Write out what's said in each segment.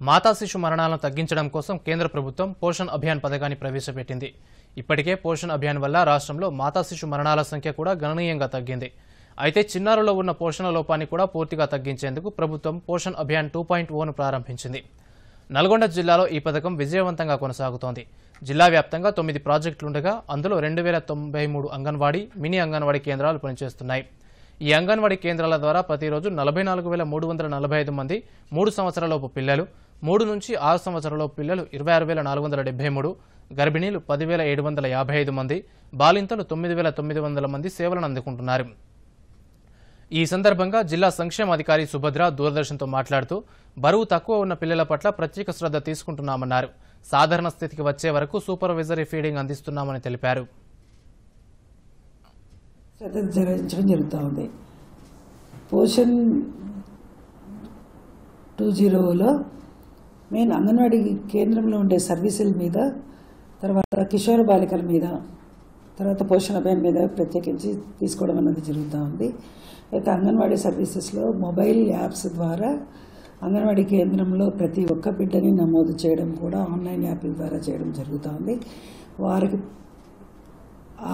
మాతా శిశు మరణాలను తగ్గించడం కోసం కేంద్ర ప్రభుత్వం పోషణ్ అభియాన్ పథకాన్ని ప్రవేశపెట్టింది. ఇప్పటికే పోషణ్ అభియాన్ వల్ల రాష్ట్రంలో మాతా శిశు మరణాల సంఖ్య కూడా గణనీయంగా తగ్గింది. అయితే చిన్నారుల్లో ఉన్న పోషణ లోపాన్ని కూడా పూర్తిగా తగ్గించేందుకు ప్రభుత్వం Poshan Abhiyan two point own ప్రారంభించింది. నల్గొండ జిల్లాలో ఈ పథకం విజయవంతంగా కొనసాగుతోంది. జిల్లా వ్యాప్తంగా తొమ్మిది ప్రాజెక్టులుండగా అందులో రెండు వేల తొంభై మూడు అంగన్వాడీ మినీ అంగన్వాడీ కేంద్రాలు పనిచేస్తున్నాయి. ఈ అంగన్వాడీ కేంద్రాల ద్వారా ప్రతిరోజు నలభై నాలుగు వేల మూడు వందల నలభై ఐదు మంది మూడు సంవత్సరాలలోపు పిల్లలు మూడు నుంచి ఆరు సంవత్సరాల పిల్లలు ఇరవై ఆరు వేల నాలుగు వందల డెబ్బై మూడు గర్భిణీలు పదివేల ఏడు వందల యాభై ఐదు మంది బాలింతలు తొమ్మిది వేల తొమ్మిది వందల మంది సేవలను అందుకుంటున్నారు. ఈ సందర్భంగా జిల్లా సంక్షేమాధికారి సుభద్ర దూరదర్శన్తో మాట్లాడుతూ బరువు తక్కువ ఉన్న పిల్లల పట్ల ప్రత్యేక శ్రద్ధ తీసుకుంటున్నామన్నారు. సాధారణ స్థితికి వచ్చే వరకు సూపర్వైజరీ ఫీడింగ్ అందిస్తున్నామని తెలిపారు. పోషన్ టూ జీరోలో మెయిన్ అంగన్వాడీ కేంద్రంలో ఉండే సర్వీసుల మీద తర్వాత కిషోర బాలికల మీద తర్వాత పోషణ అభియాన్ మీద ప్రత్యేకించి తీసుకోవడం అన్నది జరుగుతూ ఉంది. అయితే అంగన్వాడీ సర్వీసెస్లో మొబైల్ యాప్స్ ద్వారా అంగన్వాడీ కేంద్రంలో ప్రతి ఒక్క బిడ్డని నమోదు చేయడం కూడా ఆన్లైన్ యాప్ల ద్వారా చేయడం జరుగుతూ ఉంది. వారికి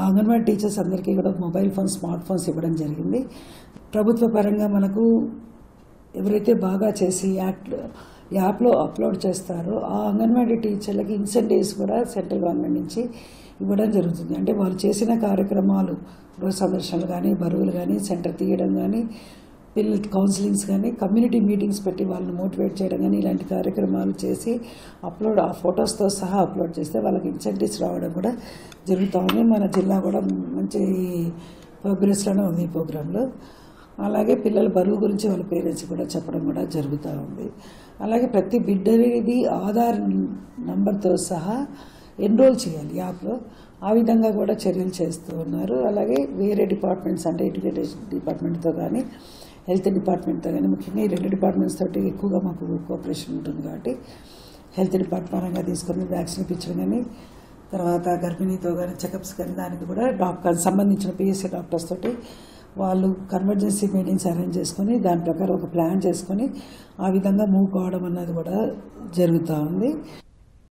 అంగన్వాడీ టీచర్స్ అందరికీ కూడా మొబైల్ ఫోన్స్ స్మార్ట్ ఫోన్స్ ఇవ్వడం జరిగింది. ప్రభుత్వ పరంగా మనకు ఎవరైతే బాగా చేసి యాక్ట్ యాప్లో అప్లోడ్ చేస్తారు. ఆ అంగన్వాడీ టీచర్లకి ఇన్సెంటివ్స్ కూడా సెంట్రల్ గవర్నమెంట్ నుంచి ఇవ్వడం జరుగుతుంది. అంటే వాళ్ళు చేసిన కార్యక్రమాలు గృహ సందర్శనలు కానీ బరువులు కానీ సెంటర్ తీయడం కానీ పిల్లల కౌన్సిలింగ్స్ కానీ కమ్యూనిటీ మీటింగ్స్ పెట్టి వాళ్ళని మోటివేట్ చేయడం కానీ ఇలాంటి కార్యక్రమాలు చేసి అప్లోడ్ ఆ ఫొటోస్తో సహా అప్లోడ్ చేస్తే వాళ్ళకి ఇన్సెంటివ్స్ రావడం కూడా జరుగుతూ ఉంది. మన జిల్లా కూడా మంచి ప్రోగ్రెస్లోనే ఉంది ఈ ప్రోగ్రాంలో. అలాగే పిల్లల బరువు గురించి వాళ్ళ పేరెంట్స్ కూడా చెప్పడం కూడా జరుగుతూ ఉంది. అలాగే ప్రతి బిడ్డది ఆధార్ నంబర్తో సహా ఎన్రోల్ చేయాలి. యాప్లో ఆ విధంగా కూడా చర్యలు చేస్తూ ఉన్నారు. అలాగే వేరే డిపార్ట్మెంట్స్ అంటే ఎడ్యుకేషన్ డిపార్ట్మెంట్తో కానీ హెల్త్ డిపార్ట్మెంట్తో కానీ ముఖ్యంగా ఈ రెండు డిపార్ట్మెంట్స్ తోటి ఎక్కువగా మాకు కోఆపరేషన్ ఉంటుంది కాబట్టి హెల్త్ డిపార్ట్మెంట్ పరంగా తీసుకొని వ్యాక్సిన్ ఇప్పించడం కానీ తర్వాత గర్భిణీతో కానీ చెకప్స్ కానీ దానికి కూడా డాక్టర్ సంబంధించిన పిఎస్సీ డాక్టర్స్ తోటి వాళ్ళు కన్వర్జెన్సీ మీటింగ్స్ అరేంజ్ చేసుకొని దాని ప్రకారం ఒక ప్లాన్ చేసుకొని ఆ విధంగా మూవ్ కావడం అన్నది కూడా జరుగుతూ ఉంది.